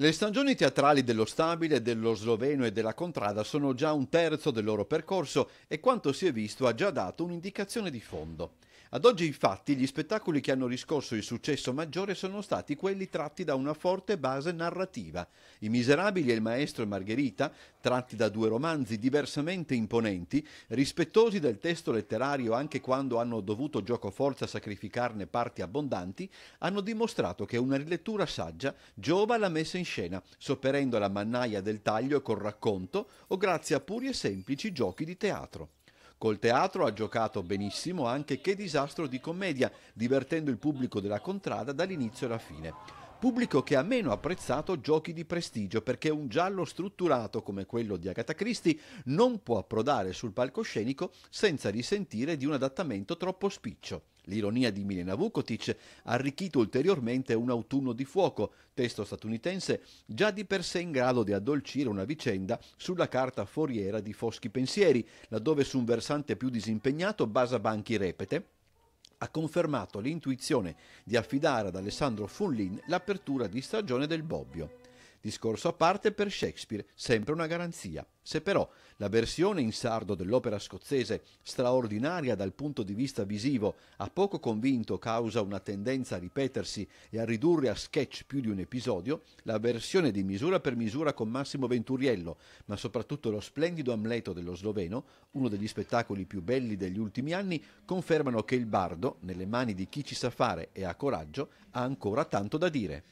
Le stagioni teatrali dello Stabile, dello Sloveno e della Contrada sono già un terzo del loro percorso e quanto si è visto ha già dato un'indicazione di fondo. Ad oggi infatti gli spettacoli che hanno riscosso il successo maggiore sono stati quelli tratti da una forte base narrativa. I Miserabili e il Maestro e Margherita, tratti da due romanzi diversamente imponenti, rispettosi del testo letterario anche quando hanno dovuto giocoforza sacrificarne parti abbondanti, hanno dimostrato che una rilettura saggia giova la messa in scena, sopperendo la mannaia del taglio col racconto o grazie a puri e semplici giochi di teatro. Col teatro ha giocato benissimo anche Che disastro di commedia, divertendo il pubblico della contrada dall'inizio alla fine. Pubblico che ha meno apprezzato giochi di prestigio perché un giallo strutturato come quello di Agatha Christie non può approdare sul palcoscenico senza risentire di un adattamento troppo spiccio. L'ironia di Milena Vukotic ha arricchito ulteriormente un autunno di fuoco, testo statunitense già di per sé in grado di addolcire una vicenda sulla carta foriera di foschi pensieri, laddove su un versante più disimpegnato Basa Banchi repete ha confermato l'intuizione di affidare ad Alessandro Fullin l'apertura di stagione del Bobbio. Discorso a parte per Shakespeare, sempre una garanzia. Se però la versione in sardo dell'opera scozzese, straordinaria dal punto di vista visivo, ha poco convinto causa una tendenza a ripetersi e a ridurre a sketch più di un episodio, la versione di misura per misura con Massimo Venturiello, ma soprattutto lo splendido Amleto dello sloveno, uno degli spettacoli più belli degli ultimi anni, confermano che il bardo, nelle mani di chi ci sa fare e ha coraggio, ha ancora tanto da dire.